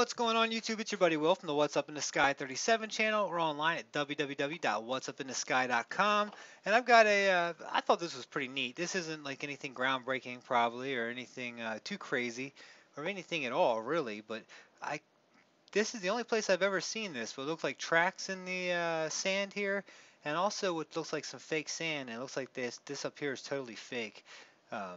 What's going on YouTube? It's your buddy Will from the What's Up in the Sky 37 channel. We're online at www.whatsupinthesky.com and I've got a. Uh, I thought this was pretty neat. This isn't like anything groundbreaking probably or anything uh, too crazy or anything at all really, but I this is the only place I've ever seen this. What looks like tracks in the uh, sand here and also it looks like some fake sand and it looks like this this up here is totally fake. Um,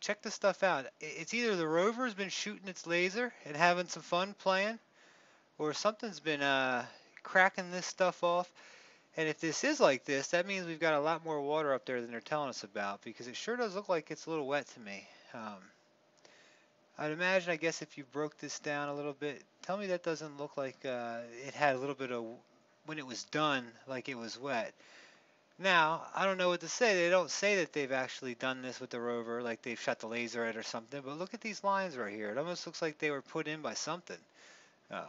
check this stuff out. It's either the rover's been shooting its laser and having some fun playing, or something's been uh, cracking this stuff off. And if this is like this, that means we've got a lot more water up there than they're telling us about, because it sure does look like it's a little wet to me. Um, I'd imagine, I guess, if you broke this down a little bit, tell me that doesn't look like uh, it had a little bit of, when it was done, like it was wet. Now, I don't know what to say. They don't say that they've actually done this with the rover, like they've shot the laser at or something, but look at these lines right here. It almost looks like they were put in by something. Um,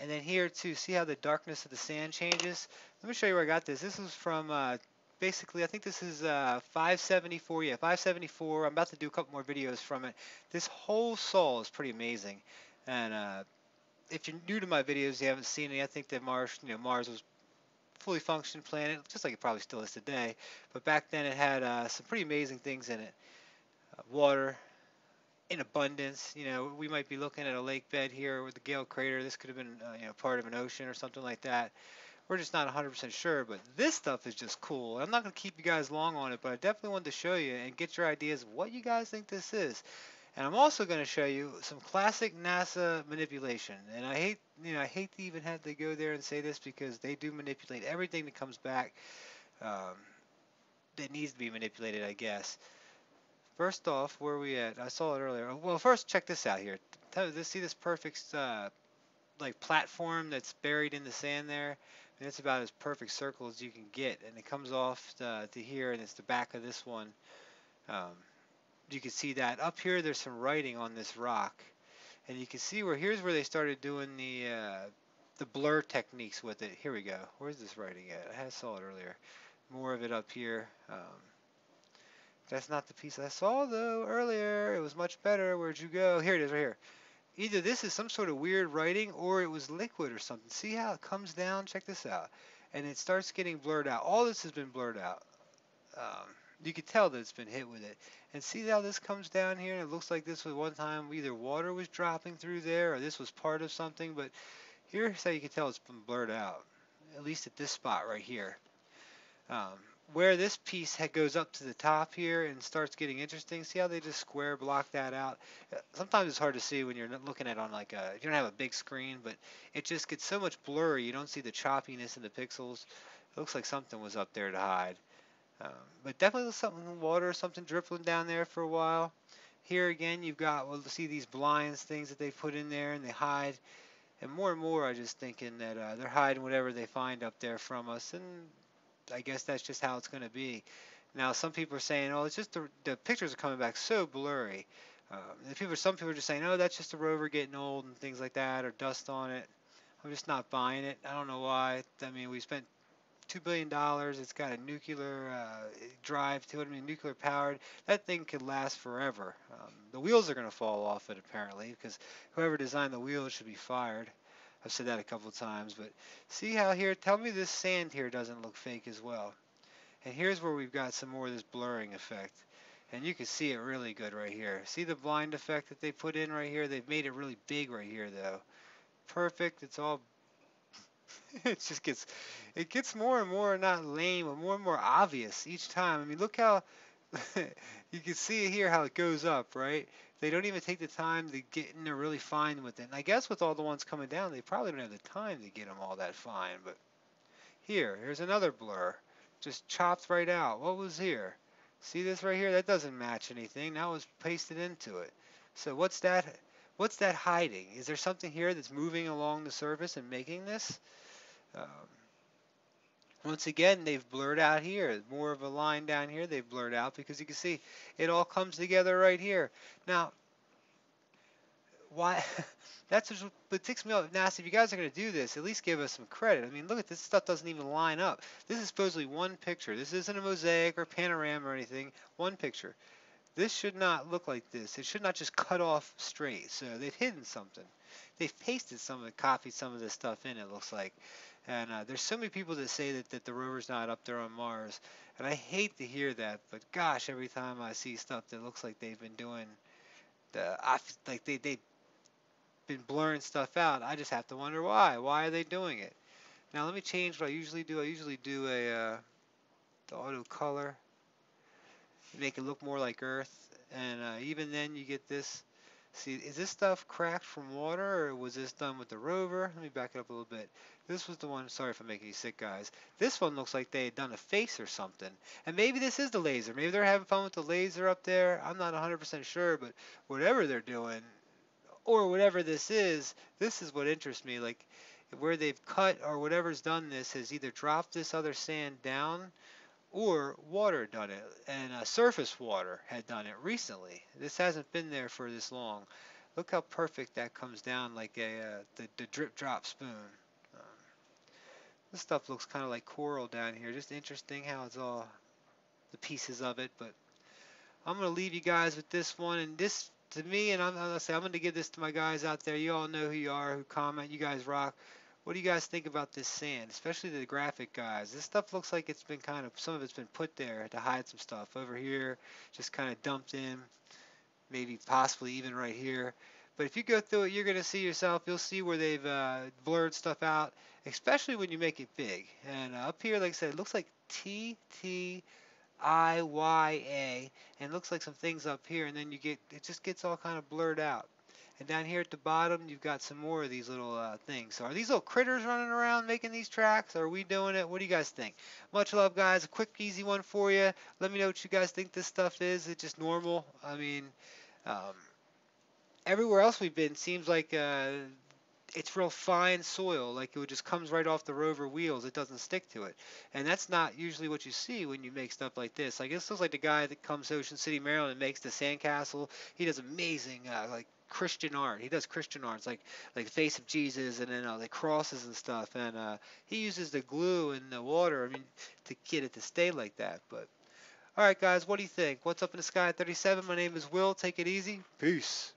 and then here too, see how the darkness of the sand changes? Let me show you where I got this. This is from uh, basically, I think this is uh, 574. Yeah, 574. I'm about to do a couple more videos from it. This whole sol is pretty amazing. And uh, if you're new to my videos, you haven't seen it. I think that Mars, you know, Mars was fully functioning planet, just like it probably still is today. But back then it had uh, some pretty amazing things in it. Uh, water in abundance. You know, we might be looking at a lake bed here with the Gale crater. This could have been, uh, you know, part of an ocean or something like that. We're just not 100% sure, but this stuff is just cool. I'm not going to keep you guys long on it, but I definitely wanted to show you and get your ideas what you guys think this is. And I'm also going to show you some classic NASA manipulation. And I hate, you know, I hate to even have to go there and say this because they do manipulate everything that comes back um, that needs to be manipulated, I guess. First off, where are we at? I saw it earlier. Well, first check this out here. This, See this perfect uh, like platform that's buried in the sand there? And it's about as perfect circle as you can get. And it comes off to, uh, to here, and it's the back of this one. Um, you can see that. Up here there's some writing on this rock. And you can see where here's where they started doing the uh, the blur techniques with it. Here we go. Where's this writing at? I saw it earlier. More of it up here. Um, that's not the piece I saw though earlier. It was much better. Where'd you go? Here it is right here. Either this is some sort of weird writing or it was liquid or something. See how it comes down? Check this out. And it starts getting blurred out. All this has been blurred out. Um, you can tell that it's been hit with it. And see how this comes down here? And it looks like this was one time either water was dropping through there or this was part of something. But here's how you can tell it's been blurred out, at least at this spot right here. Um, where this piece goes up to the top here and starts getting interesting, see how they just square block that out? Uh, sometimes it's hard to see when you're looking at on like a, you don't have a big screen, but it just gets so much blurry, you don't see the choppiness in the pixels. It looks like something was up there to hide. Um, but definitely something in the water, or something dripping down there for a while. Here again, you've got, well, see these blinds, things that they put in there and they hide. And more and more, I'm just thinking that uh, they're hiding whatever they find up there from us. And I guess that's just how it's going to be. Now, some people are saying, oh, it's just the, the pictures are coming back so blurry. Um, people, some people are just saying, oh, that's just the rover getting old and things like that, or dust on it. I'm just not buying it. I don't know why. I mean, we spent two billion dollars. It's got a nuclear uh, drive to it. I mean, nuclear powered. That thing could last forever. Um, the wheels are going to fall off it apparently because whoever designed the wheels should be fired. I've said that a couple times, but see how here? Tell me this sand here doesn't look fake as well. And here's where we've got some more of this blurring effect. And you can see it really good right here. See the blind effect that they put in right here? They've made it really big right here though. Perfect. It's all it just gets it gets more and more not lame but more and more obvious each time. I mean look how you can see here how it goes up, right? They don't even take the time to get in there really fine with it. And I guess with all the ones coming down, they probably don't have the time to get them all that fine. But here, here's another blur. Just chopped right out. What was here? See this right here? That doesn't match anything. That was pasted into it. So what's that? What's that hiding? Is there something here that's moving along the surface and making this? Um, once again, they've blurred out here. More of a line down here they've blurred out because you can see it all comes together right here. Now, why? That's what ticks me off. NASA, if you guys are going to do this, at least give us some credit. I mean, look at this stuff doesn't even line up. This is supposedly one picture. This isn't a mosaic or panorama or anything. One picture. This should not look like this. It should not just cut off straight. So they've hidden something. They've pasted some of it, copied some of this stuff in, it looks like. And uh, there's so many people that say that, that the rover's not up there on Mars. And I hate to hear that, but gosh, every time I see stuff that looks like they've been doing the, like they, they've been blurring stuff out, I just have to wonder why. Why are they doing it? Now let me change what I usually do. I usually do a, uh, the auto color make it look more like Earth. And uh, even then you get this. See, is this stuff cracked from water or was this done with the rover? Let me back it up a little bit. This was the one, sorry if I'm making you sick guys. This one looks like they had done a face or something. And maybe this is the laser. Maybe they're having fun with the laser up there. I'm not 100% sure, but whatever they're doing, or whatever this is, this is what interests me. Like, where they've cut or whatever's done this has either dropped this other sand down or water done it, and uh, surface water had done it recently. This hasn't been there for this long. Look how perfect that comes down like a uh, the, the drip drop spoon. Um, this stuff looks kind of like coral down here. Just interesting how it's all the pieces of it. But I'm gonna leave you guys with this one, and this to me, and I'm, I'm I'm gonna give this to my guys out there. You all know who you are, who comment. You guys rock. What do you guys think about this sand, especially the graphic guys? This stuff looks like it's been kind of, some of it's been put there to hide some stuff. Over here, just kind of dumped in, maybe possibly even right here. But if you go through it, you're going to see yourself, you'll see where they've uh, blurred stuff out, especially when you make it big. And uh, up here, like I said, it looks like T, T, I, Y, A, and looks like some things up here, and then you get, it just gets all kind of blurred out. And down here at the bottom, you've got some more of these little uh, things. So are these little critters running around making these tracks? Are we doing it? What do you guys think? Much love, guys. A quick, easy one for you. Let me know what you guys think this stuff is. It's just normal. I mean, um, everywhere else we've been seems like uh, it's real fine soil. Like it just comes right off the rover wheels. It doesn't stick to it. And that's not usually what you see when you make stuff like this. Like this looks like the guy that comes to Ocean City, Maryland and makes the sandcastle. He does amazing, uh, like Christian art. He does Christian arts like like the face of Jesus and then uh, like crosses and stuff. And uh, he uses the glue and the water. I mean, to get it to stay like that. But all right, guys, what do you think? What's up in the sky at 37? My name is Will. Take it easy. Peace.